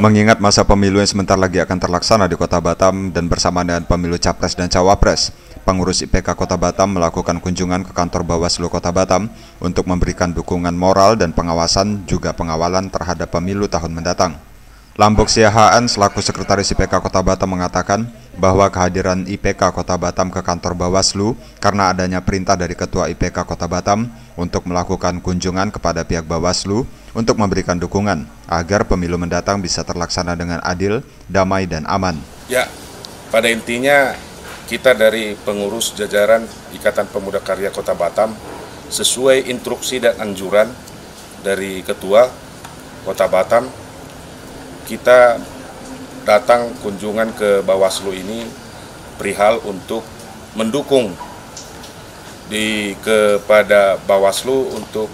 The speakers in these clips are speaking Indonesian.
Mengingat masa pemilu yang sebentar lagi akan terlaksana di Kota Batam dan bersama dengan pemilu Capres dan Cawapres, pengurus IPK Kota Batam melakukan kunjungan ke kantor Bawaslu Kota Batam untuk memberikan dukungan moral dan pengawasan juga pengawalan terhadap pemilu tahun mendatang. Lambok Siahaan selaku Sekretaris IPK Kota Batam mengatakan bahwa kehadiran IPK Kota Batam ke kantor Bawaslu karena adanya perintah dari Ketua IPK Kota Batam untuk melakukan kunjungan kepada pihak Bawaslu untuk memberikan dukungan agar pemilu mendatang bisa terlaksana dengan adil, damai, dan aman. Ya, pada intinya kita dari pengurus jajaran Ikatan Pemuda Karya Kota Batam sesuai instruksi dan anjuran dari Ketua Kota Batam kita datang kunjungan ke Bawaslu ini perihal untuk mendukung di kepada Bawaslu untuk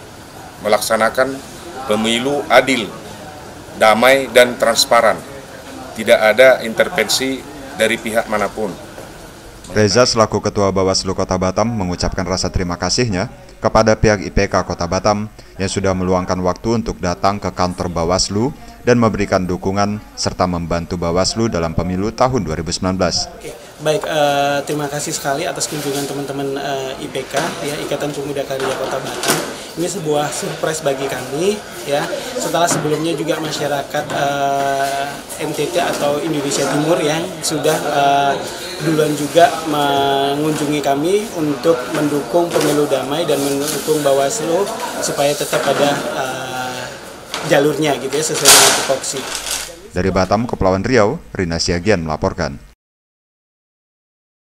melaksanakan pemilu adil, damai dan transparan. Tidak ada intervensi dari pihak mana pun. Reza selaku Ketua Bawaslu Kota Batam mengucapkan rasa terima kasihnya kepada pihak IPK Kota Batam yang sudah meluangkan waktu untuk datang ke kantor Bawaslu dan memberikan dukungan serta membantu Bawaslu dalam pemilu tahun 2019. Oke, baik, uh, terima kasih sekali atas kunjungan teman-teman uh, eh, IPK, ya Ikatan Pemuda Karya Kota Batam. Ini sebuah surprise bagi kami, ya. Setelah sebelumnya juga masyarakat uh, eh, NTT atau Indonesia Timur yang sudah uh, duluan juga mengunjungi kami untuk mendukung pemilu damai dan mendukung Bawaslu supaya tetap ada uh, jalurnya gitu ya sesuai dengan tupoksi. Dari Batam, Kepulauan Riau, Rina Siagian melaporkan.